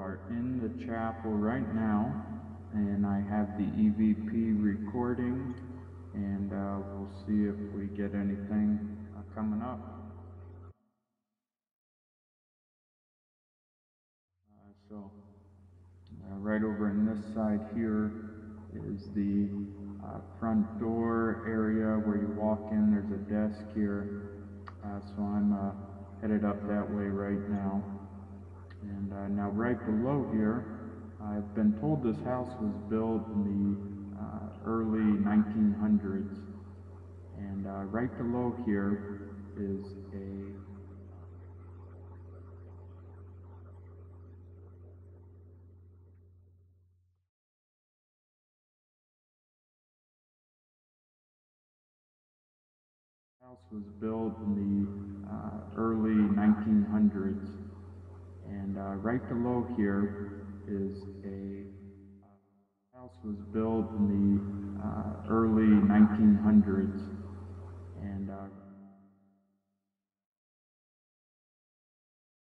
are in the chapel right now, and I have the EVP recording, and uh, we'll see if we get anything uh, coming up. Uh, so, uh, right over in this side here is the uh, front door area where you walk in. There's a desk here, uh, so I'm headed up that way right now. Uh, now right below here, I've been told this house was built in the uh, early 1900s. And uh, right below here is a house was built in the uh, early 1900s. Right below here is a uh, house was built in the uh, early 1900s. And uh,